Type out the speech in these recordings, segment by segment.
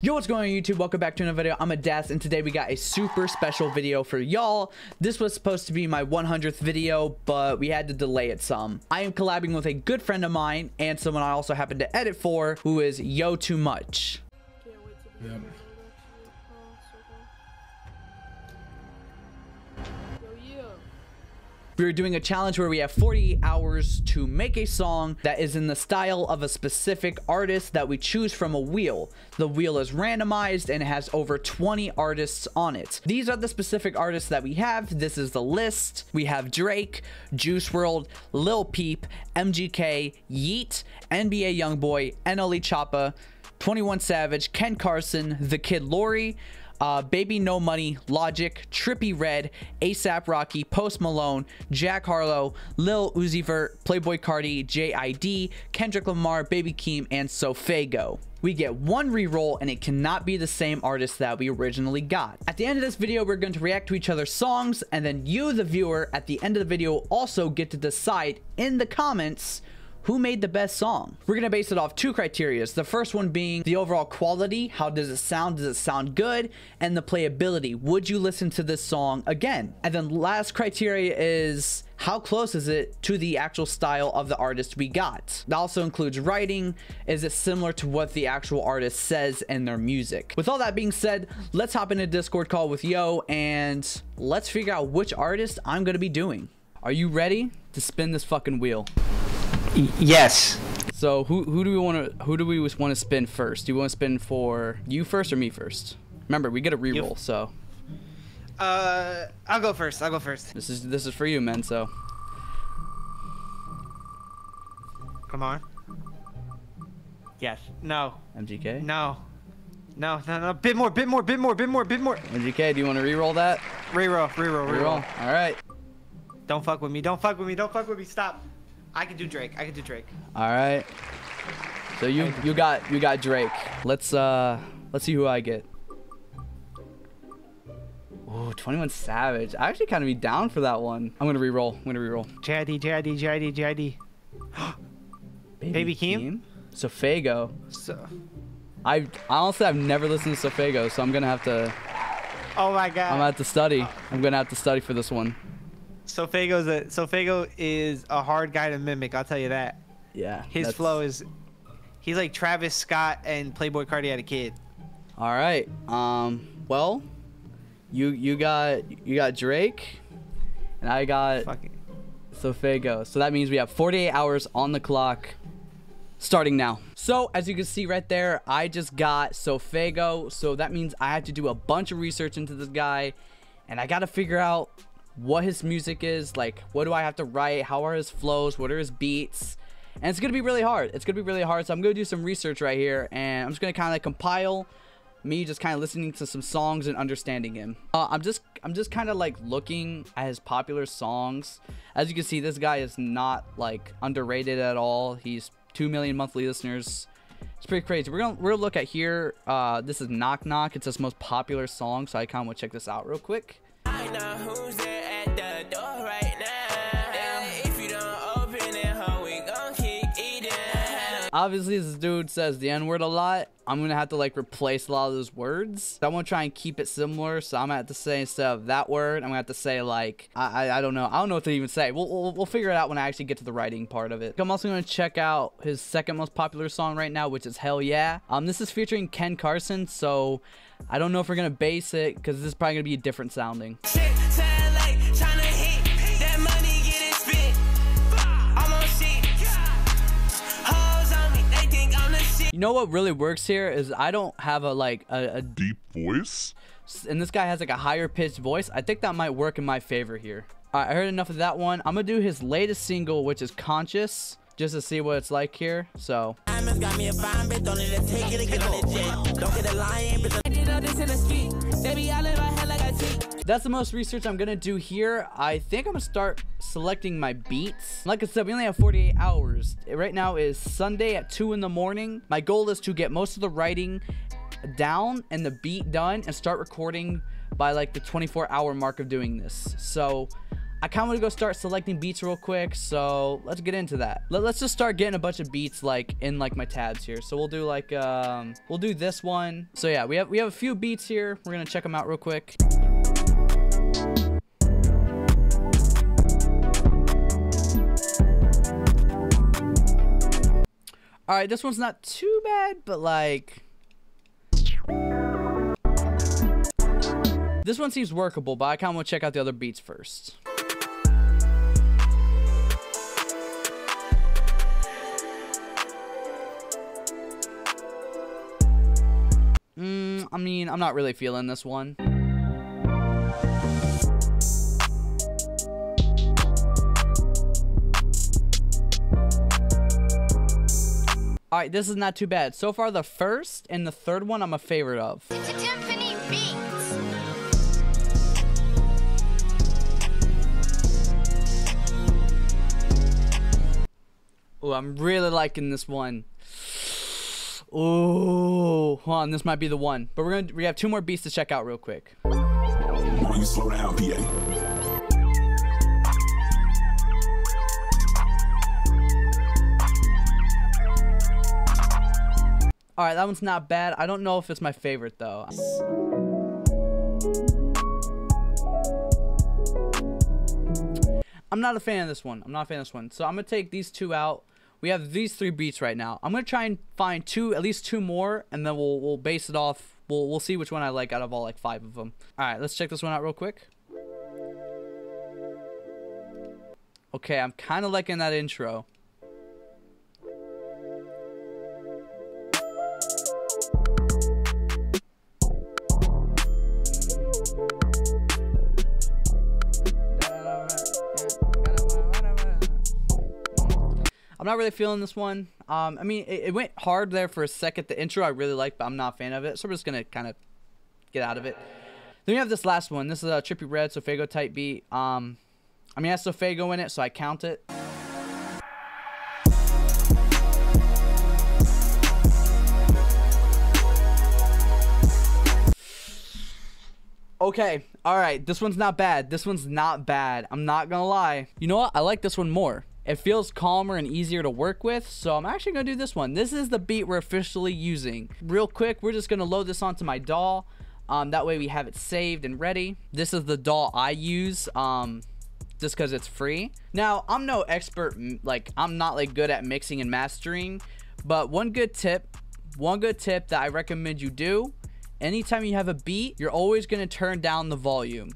Yo, what's going on YouTube? Welcome back to another video. I'm Adast, and today we got a super special video for y'all. This was supposed to be my 100th video, but we had to delay it some. I am collabing with a good friend of mine and someone I also happen to edit for, who is Yio2much. Yep. We are doing a challenge where we have 40 hours to make a song that is in the style of a specific artist that we choose from a wheel. The wheel is randomized and has over 20 artists on it. These are the specific artists that we have. This is the list. We have Drake, Juice WRLD, Lil Peep, MGK, Yeat, NBA Youngboy, NLE Choppa, 21 Savage, Ken Carson, The Kid Laroi, uh, Baby No Money, Logic, Trippie Redd, ASAP Rocky, Post Malone, Jack Harlow, Lil Uzi Vert, Playboi Carti, JID, Kendrick Lamar, Baby Keem, and Sofaygo. We get one reroll and it cannot be the same artist that we originally got. At the end of this video, we're going to react to each other's songs and then you, the viewer, at the end of the video also get to decide in the comments who made the best song? We're gonna base it off two criterias. The first one being the overall quality. How does it sound? Does it sound good? And the playability. Would you listen to this song again? And then last criteria is how close is it to the actual style of the artist we got? That also includes writing. Is it similar to what the actual artist says in their music? With all that being said, let's hop in a Discord call with Yio and let's figure out which artist I'm gonna be doing. Are you ready to spin this fucking wheel? Yes. So who who do we want to who do we want to spin first? Do you want to spin for you first or me first? Remember, we get a reroll, so Uh, I'll go first. I'll go first. this is this is for you, man. So Come on. Yes. No. MGK, No. No. No. No. Bit more. Bit more. Bit more. Bit more. Bit more. MGK, do you want to reroll that? Reroll. Reroll. Reroll. Reroll. All right, Don't fuck with me. Don't fuck with me. Don't fuck with me. Stop. I can do Drake. I can do Drake. all right. So you you got you got Drake. Let's uh let's see who I get. Oh, 21 Savage. I actually kind of be down for that one. I'm gonna reroll. I'm gonna reroll. JID. JID. JID. JID. Baby Keem? Sofaygo. So. I honestly I've never listened to Sofaygo, so I'm gonna have to Oh my god. I'm gonna have to study. I'm gonna have to study for this one. Sofaygo's a Sofaygo is a hard guy to mimic. I'll tell you that. Yeah. His that's- flow is. He's like Travis Scott and Playboi Carti had a kid. All right. Um. Well, you you got you got Drake, and I got Fucking. Sofaygo. So that means we have 48 hours on the clock. Starting now. So as you can see right there, I just got Sofaygo. So that means I have to do a bunch of research into this guy, and I got to figure out what his music is. Like, what do I have to write? How are his flows? What are his beats? And it's gonna be really hard. It's gonna be really hard. So I'm gonna do some research right here, and I'm just gonna kind of like compile me just kind of listening to some songs and understanding him. Uh, I'm just I'm just kind of like looking at his popular songs. As you can see, this guy is not like underrated at all. He's two million monthly listeners. It's pretty crazy. We're gonna we're gonna look at here. Uh, this is Knock Knock. It's his most popular song, so I kind of want to check this out real quick. I know who's there at the door right now. If you don't open it, how we gon' keep eating? Obviously, this dude says the N word a lot. I'm gonna have to like replace a lot of those words. I want to try and keep it similar, so I'm gonna have to say instead of that word, I'm gonna have to say like I I, I don't know. I don't know what to even say. We'll, we'll we'll figure it out when I actually get to the writing part of it. I'm also gonna check out his second most popular song right now, which is Hell Yeah. Um, this is featuring Ken Carson, so I don't know if we're gonna base it because this is probably gonna be a different sounding. Shit, You know what really works here is I don't have a like a, a deep voice. and this guy has like a higher pitched voice. I think that might work in my favor here. All right, I heard enough of that one. I'm gonna do his latest single, which is Conscious, just to see what it's like here. So Diamonds got me a fine bitch, don't need to take it and get on the jet. Don't get a lion, bitch. I did all this in the street. Baby, I live my head like I take. That's the most research I'm gonna do here. I think I'm gonna start selecting my beats. Like I said, we only have 48 hours. Right now is Sunday at 2 in the morning. My goal is to get most of the writing down and the beat done and start recording by like the 24 hour mark of doing this. So I kind of want to go start selecting beats real quick, so let's get into that. Let, us just start getting a bunch of beats like in like my tabs here. So we'll do like um we'll do this one. So yeah, we have we have a few beats here. We're gonna check them out real quick. All right, this one's not too bad, but like this one seems workable, but I kind of want to check out the other beats first. Mm, I mean, I'm not really feeling this one. All right, this is not too bad. So far, the first and the third one I'm a favorite of. Oh, I'm really liking this one. Oh, hold on, this might be the one. But we're gonna we have two more beats to check out real quick. Why you slow down, PA? All right, that one's not bad. I don't know if it's my favorite though. I'm not a fan of this one. I'm not a fan of this one. So I'm gonna take these two out. We have these three beats right now. I'm gonna try and find two, at least two more, and then we'll we'll base it off. We'll we'll see which one I like out of all like five of them. All right, let's check this one out real quick. Okay, I'm kind of liking that intro. I'm not really feeling this one. Um, I mean, it, it went hard there for a second. The intro I really like, but I'm not a fan of it. So we're just gonna kind of get out of it. Then we have this last one. This is a Trippie Redd Sofaygo type beat. Um, I mean, it has Sofaygo in it, so I count it. Okay, all right. This one's not bad. This one's not bad. I'm not gonna lie. You know what? I like this one more. It feels calmer and easier to work with, so I'm actually gonna do this one. This is the beat we're officially using. Real quick, we're just gonna load this onto my DAW. Um, that way we have it saved and ready. This is the DAW I use. Um, just because it's free. Now, I'm no expert, like, I'm not like good at mixing and mastering, but one good tip, one good tip that I recommend you do, anytime you have a beat, you're always going to turn down the volume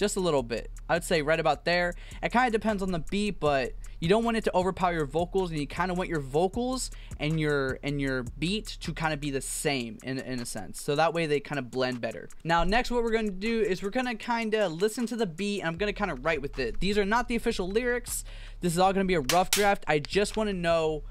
just a little bit. I'd say right about there. It kind of depends on the beat, but you don't want it to overpower your vocals, and you kind of want your vocals and your and your beat to kind of be the same in, in a sense. So that way they kind of blend better. Now, next, what we're gonna do is we're gonna kind of listen to the beat, and I'm gonna kind of write with it. These are not the official lyrics. This is all gonna be a rough draft. I just want to know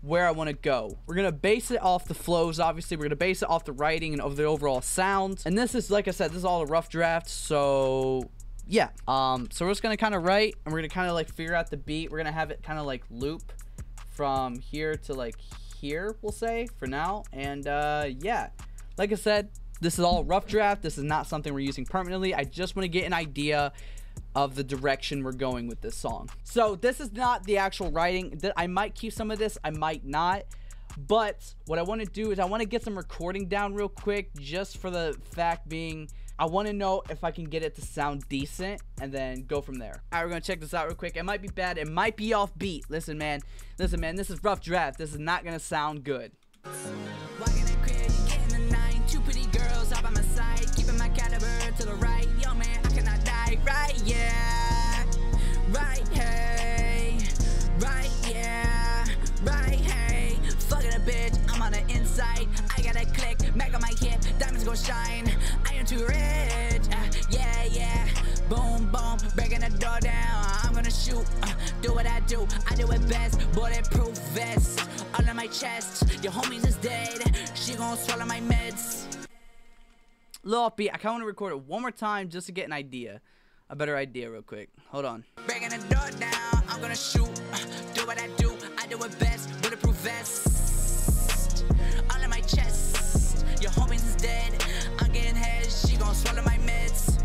where I want to go. We're going to base it off the flows, obviously. We're going to base it off the writing and of the overall sound. And this is, like I said, this is all a rough draft. So, yeah. Um, so we're just to kind of write and we're to kind of like figure out the beat. We're to have it kind of like loop from here to like here, we'll say, for now. And, uh, yeah. Like I said, this is all rough draft. This is not something we're using permanently. I just want to get an idea of the direction we're going with this song. So this is not the actual writing. That I might keep some of this, I might not. But what I want to do is I want to get some recording down real quick just for the fact being I want to know if I can get it to sound decent and then go from there. All right, we're going to check this out real quick. It might be bad. It might be off beat. Listen, man. Listen, man. This is rough draft. This is not going to sound good. Walking that crib, getting the nine. Two pretty girls all by my side, keeping my caliber to the right. Bulletproof vest on my chest. Your homies is dead. She gon' swallow my meds. Little offbeat. I kind of want to record it one more time just to get an idea. A better idea real quick. Hold on. Breaking the door down. I'm gonna shoot, do what I do. I do it best. Bulletproof vest on my chest. Your homies is dead. I'm getting head. She gon' swallow my meds.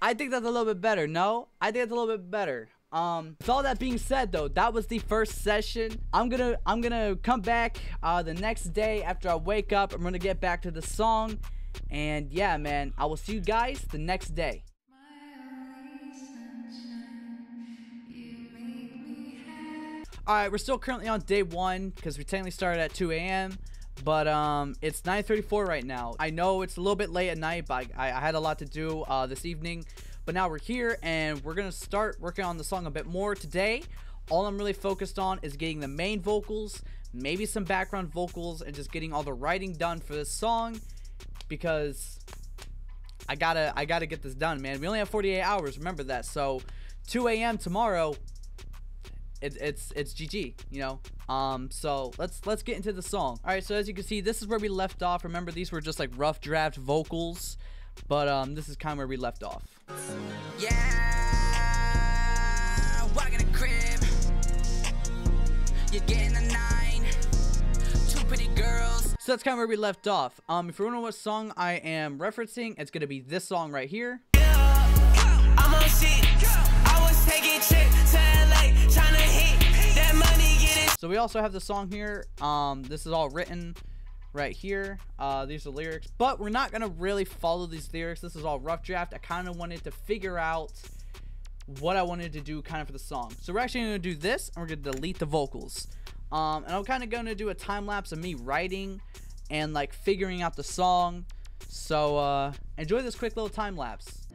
I think that's a little bit better. No, I think it's a little bit better. Um, with all that being said, though, that was the first session. I'm gonna I'm gonna come back uh, the next day after I wake up. I'm gonna get back to the song, and yeah, man, I will see you guys the next day. All right, we're still currently on day one because we technically started at 2 a.m. But um, it's 9:34 right now. I know it's a little bit late at night, but I, I had a lot to do uh, this evening. But now we're here and we're gonna start working on the song a bit more today. All I'm really focused on is getting the main vocals, maybe some background vocals, and just getting all the writing done for this song because I gotta I gotta get this done, man. We only have 48 hours. Remember that. So 2 a.m. tomorrow it, it's it's GG, you know. Um, so let's let's get into the song. All right, so as you can see, this is where we left off. Remember, these were just like rough draft vocals, but um, this is kind of where we left off. Yeah, walking a crib. You're getting a nine. Two pretty girls. So that's kind of where we left off. Um, if you wonder what song I am referencing, it's gonna be this song right here. I'm on shit. I was taking trips to LA, trying to hit that money. So we also have the song here. Um, this is all written right here. Uh, these are lyrics, but we're not gonna really follow these lyrics. This is all rough draft. I kind of wanted to figure out what I wanted to do kind of for the song. So we're actually gonna do this, and we're gonna delete the vocals. Um, and I'm kind of gonna do a time lapse of me writing and like figuring out the song. So uh, enjoy this quick little time lapse.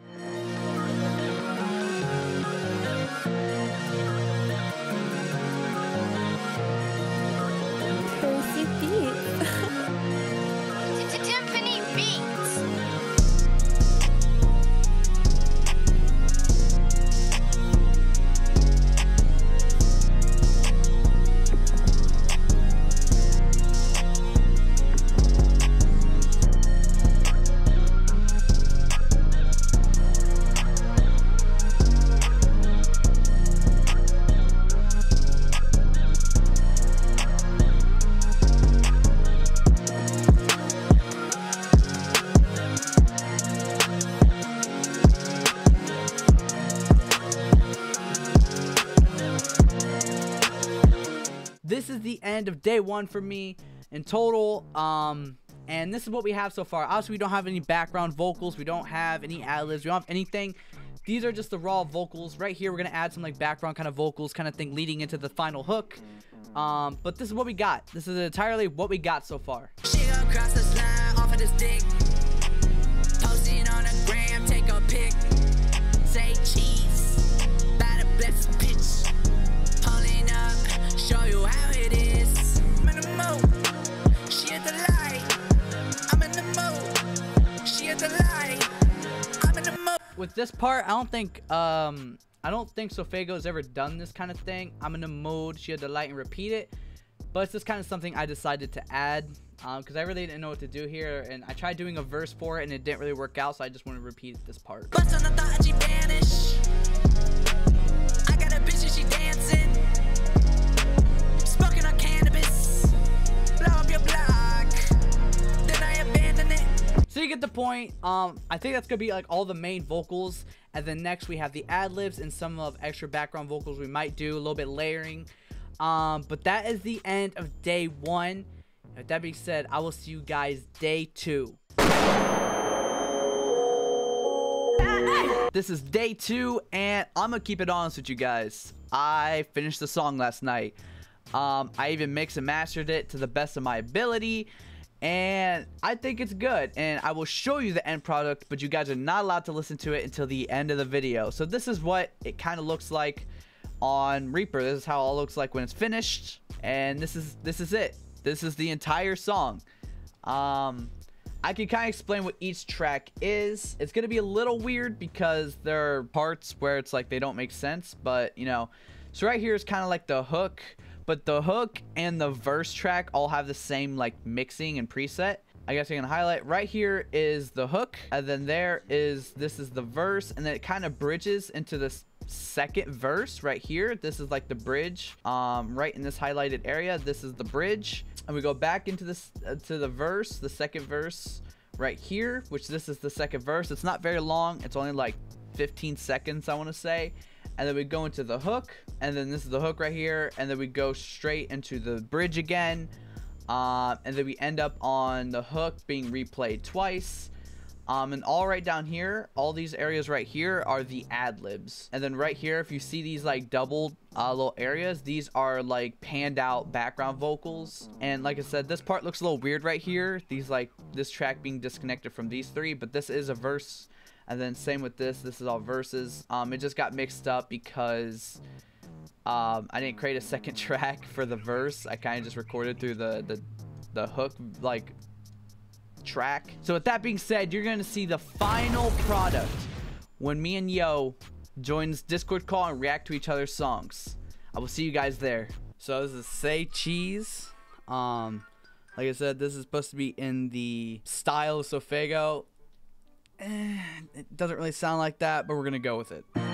End of day one for me in total um and this is what we have so far. Obviously we don't have any background vocals. We don't have any ad-libs. We don't have anything. These are just the raw vocals. Right here we're gonna add some like background kind of vocals kind of thing leading into the final hook. Um but this is what we got. This is entirely what we got so far. She gon' cross the line with this part i don't think um i don't think Sofaygo's ever done this kind of thing i'm in the mood she had to light and repeat it but it's just kind of something i decided to add Um, because i really didn't know what to do here and i tried doing a verse for it and it didn't really work out so i just want to repeat this part Bust on the thought she vanish. I got a bitch and she dancing. You get the point. Um i think that's gonna be like all the main vocals. And then next we have the ad-libs and some of extra background vocals we might do a little bit layering. Um but that is the end of day one. With that being said i will see you guys day two. This is day two, and I'm gonna keep it honest with you guys. I finished the song last night. Um, I even mixed and mastered it to the best of my ability, and I think it's good. And I will show you the end product, but you guys are not allowed to listen to it until the end of the video. So this is what it kind of looks like on Reaper. This is how it all looks like when it's finished, and this is this is it. This is the entire song. Um, I can kind of explain what each track is. It's to be a little weird because there are parts where it's like they don't make sense, but you know. So right here is kind of like the hook, but the hook and the verse track all have the same like mixing and preset. I guess I can highlight right here is the hook, and then there is this is the verse, and then it kind of bridges into this second verse right here. This is like the bridge, um, right in this highlighted area. This is the bridge, and we go back into this uh, to the verse, the second verse right here, which this is the second verse. It's not very long. It's only like 15 seconds, I want to say. And then we go into the hook, and then this is the hook right here, and then we go straight into the bridge again. Um, and then we end up on the hook being replayed twice. Um, and all right down here, all these areas right here are the ad libs. And then right here, if you see these like double uh, little areas, these are like panned out background vocals. And like I said, this part looks a little weird right here. These like this track being disconnected from these three, but this is a verse. And then same with this, this is all verses. Um, it just got mixed up because um, I didn't create a second track for the verse. I kind of just recorded through the, the, the hook like track. So with that being said, you're going to see the final product when me and Yio joins Discord call and react to each other's songs. I will see you guys there. So this is Say Cheese. Um, like I said, this is supposed to be in the style of Sofaygo. Eh, it doesn't really sound like that, but we're going to go with it.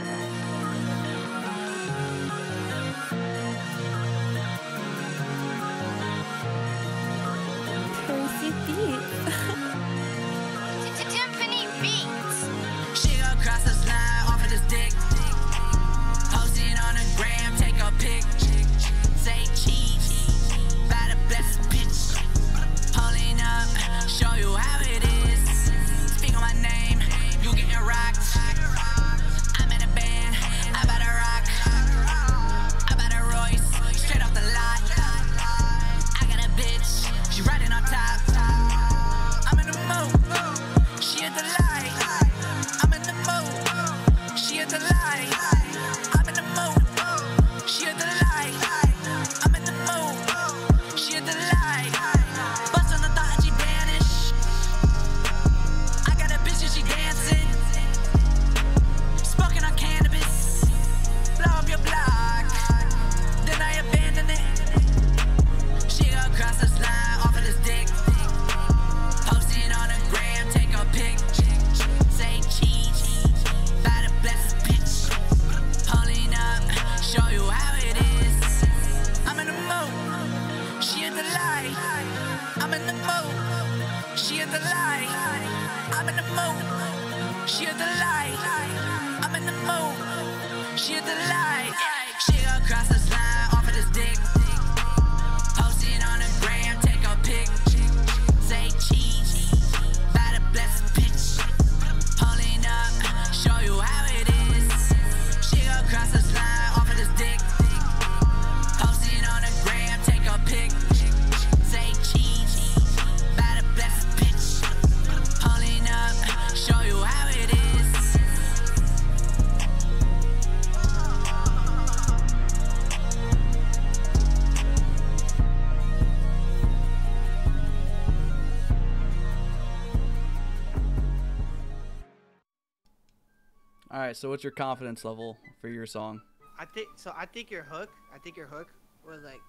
So what's your confidence level for your song? I think so. I think your hook. I think your hook was like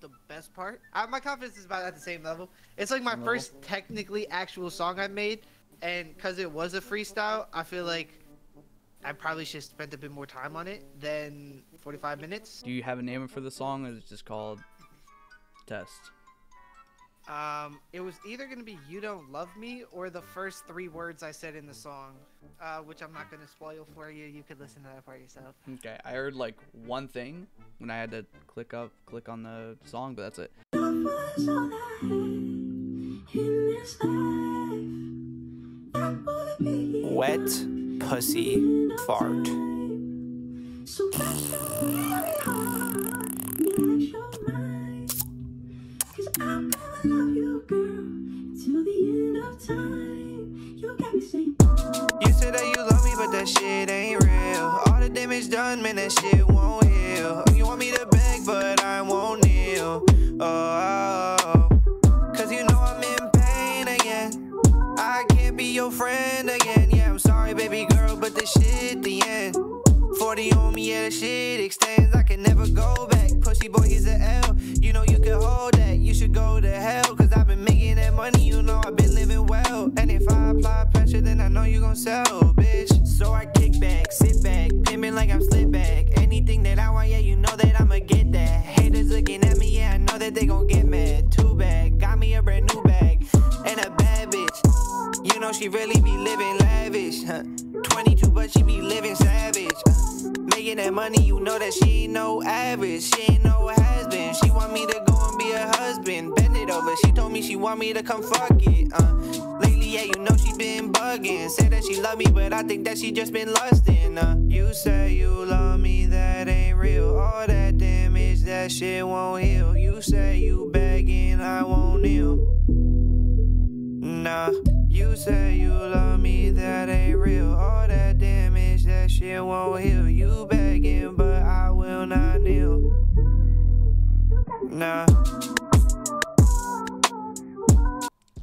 the best part. I, my confidence is about at the same level. It's like my Same first technically actual song I made, and because it was a freestyle, I feel like I probably should have spent a bit more time on it than 45 minutes. Do you have a name for the song, or is it just called Test? Um, it was either gonna be "You Don't Love Me" or the first three words I said in the song, uh, which I'm not gonna spoil for you. You could listen to that part yourself. Okay, I heard like one thing when I had to click up, click on the song, but that's it. Wet pussy fart. You said that you love me, but that shit ain't real. All the damage done, man, that shit won't heal. You want me to beg, but I won't kneel. Oh, cause you know I'm in pain again. I can't be your friend again. Yeah, I'm sorry, baby girl, but this shit the end. 40 on me, yeah, the shit extends. I can never go back. Pussy boy, he's an L. You know you can hold that. You should go to hell. Cause I've been making that money, you know I've been Sell, bitch. So I kick back, sit back, pimpin' like I'm slip back. Anything that I want, yeah, you know that I'ma get that. Haters looking at me, yeah, I know that they gon' get mad. Too bad, got me a brand new bag. And a bad bitch. You know she really be living lavish, huh? 22 but she be living savage. Making that money, you know that she ain't no average. She ain't no been. She want me to go and be a husband. Bend it over. She told me she want me to come fuck it. Uh, yeah, you know she been bugging. Said that she love me, but I think that she just been lusting. Uh, you say you love me, that ain't real. All that damage, that shit won't heal. You say you begging, I won't kneel. Nah, you say you love me, that ain't real. All that damage, that shit won't heal. You begging, but I will not kneel. Nah.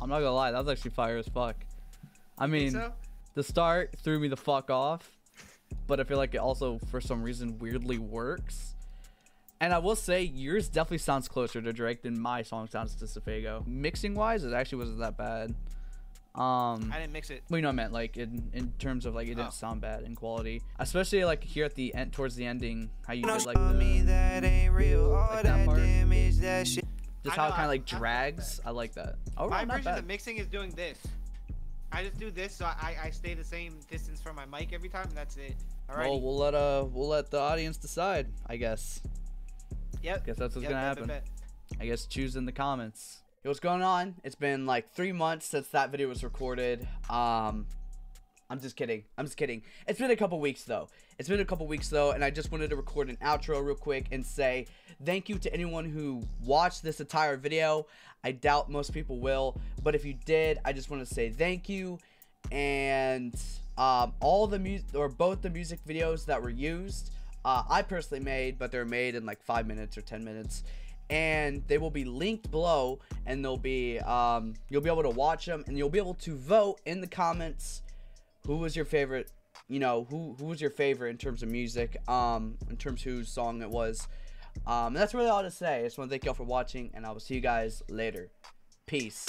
I'm not gonna lie, that was actually fire as fuck. I mean, so? the start threw me the fuck off, but I feel like it also, for some reason, weirdly works. And I will say, yours definitely sounds closer to Drake than my song sounds to Sofaygo. Mixing wise, it actually wasn't that bad. Um, I didn't mix it. well, you know, what I meant like in in terms of like it didn't Oh. sound bad in quality, especially like here at the end, towards the ending, how you You did like love me, that ain't real. Like that that part. damage, that shit. Just how it kind of like I drags. I like that. Oh, My not version of mixing is doing this. I just do this, so I, I stay the same distance from my mic every time, and that's it. Alright. Well, we'll let uh we'll let the audience decide. I guess. yep. Guess that's what's Yep, gonna happen. bet, bet. I guess choose in the comments. Yo, what's going on? It's been like three months since that video was recorded. Um, I'm just kidding. I'm just kidding. It's been a couple weeks though. It's been a couple weeks though, and I just wanted to record an outro real quick and say thank you to anyone who watched this entire video. I doubt most people will, but if you did, I just want to say thank you. And um, all the music or both the music videos that were used, uh, I personally made, but they're made in like five minutes or ten minutes and they will be linked below and they'll be um, you'll be able to watch them and you'll be able to vote in the comments who was your favorite you know who who was your favorite in terms of music um in terms whose song it was? Um and that's really all to say. I just want to thank y'all for watching and i will see you guys later. Peace